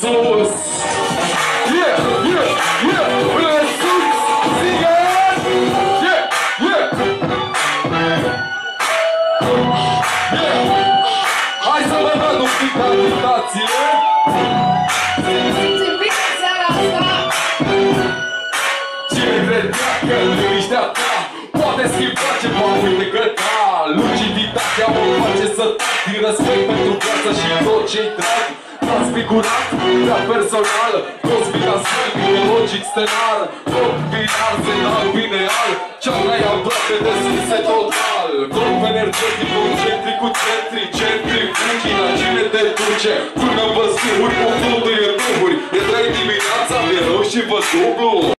sus. Yeah, yeah, yeah, mâinile sus. Zigă Yeah, yeah. Yeah. Hai să vă dăm un pic de agitație Simți bine seara asta? Cine credea că liniștea ta Poate schimba ceva, uite că da. Luciditatea mă face să tac Din respect pentru viață și tot ce-i drag Transfigurat, prea personal Cosmic astfel, biologic stelar Tot binar, senal, bineal Cea mai aproape deschise total Corp energetic, concentric cu centri Centri, fuchii, la cine te duce Până vă schimuri, cu fluturi în duhuri E trei dimineața, vă rog și vă dublu